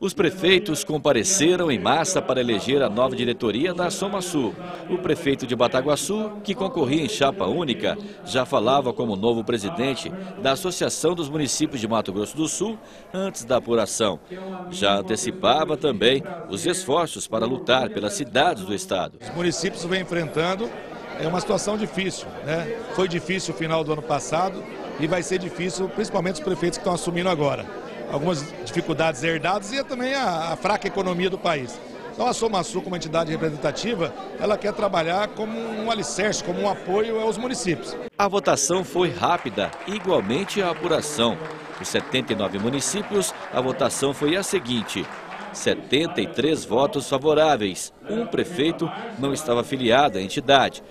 Os prefeitos compareceram em massa para eleger a nova diretoria da Soma Sul. O prefeito de Bataguaçu, que concorria em chapa única, já falava como novo presidente da Associação dos Municípios de Mato Grosso do Sul antes da apuração. Já antecipava também os esforços para lutar pelas cidades do estado. Os municípios vêm enfrentando é uma situação difícil, né? Foi difícil o final do ano passado e vai ser difícil, principalmente os prefeitos que estão assumindo agora algumas dificuldades herdadas e também a, a fraca economia do país. Então a Somasul, como entidade representativa, ela quer trabalhar como um alicerce, como um apoio aos municípios. A votação foi rápida, igualmente a apuração. Dos 79 municípios, a votação foi a seguinte. 73 votos favoráveis. Um prefeito não estava afiliado à entidade.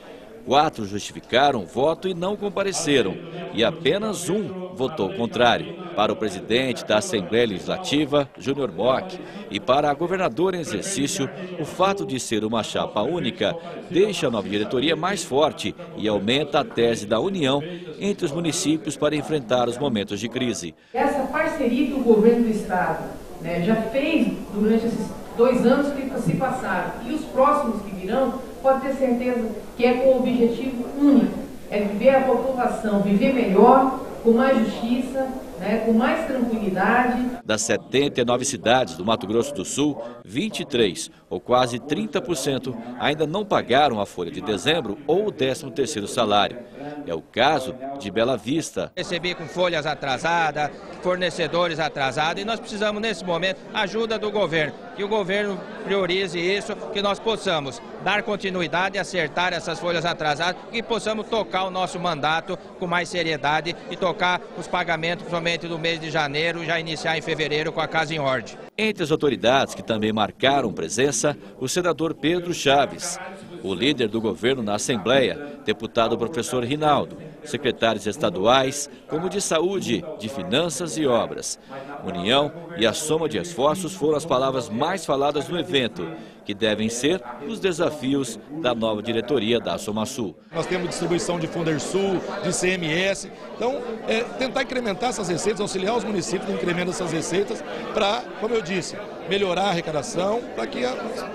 Quatro justificaram voto e não compareceram. E apenas um votou contrário. Para o presidente da Assembleia Legislativa, Júnior Mock, e para a governadora em exercício, o fato de ser uma chapa única deixa a nova diretoria mais forte e aumenta a tese da união entre os municípios para enfrentar os momentos de crise. Essa parceria que o governo do Estado né, já fez durante esses dois anos que se passaram e os próximos que virão, pode ter certeza que é com o objetivo único, é viver a população, viver melhor, com mais justiça, né, com mais tranquilidade. Das 79 cidades do Mato Grosso do Sul, 23, ou quase 30%, ainda não pagaram a folha de dezembro ou o 13º salário. É o caso de Bela Vista. Recebi com folhas atrasadas, fornecedores atrasados e nós precisamos, nesse momento, ajuda do governo. Que o governo priorize isso, que nós possamos dar continuidade e acertar essas folhas atrasadas e possamos tocar o nosso mandato com mais seriedade e tocar os pagamentos, principalmente do mês de janeiro, já iniciar em fevereiro com a casa em ordem. Entre as autoridades que também marcaram presença, o senador Pedro Chaves, o líder do governo na Assembleia, deputado professor Rinaldo, secretários estaduais, como de saúde, de finanças e obras. União e a soma de esforços foram as palavras mais faladas no evento, que devem ser os desafios da nova diretoria da Somasul. Nós temos distribuição de Fundersul, de CMS, então é, tentar incrementar essas receitas, auxiliar os municípios no incremento dessas receitas para, como eu disse, melhorar a arrecadação, para que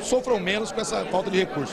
sofram menos com essa falta de recursos.